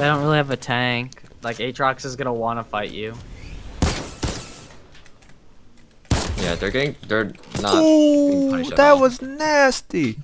They don't really have a tank. Like Aatrox is gonna want to fight you. Yeah, they're getting, they're not being that all. was nasty.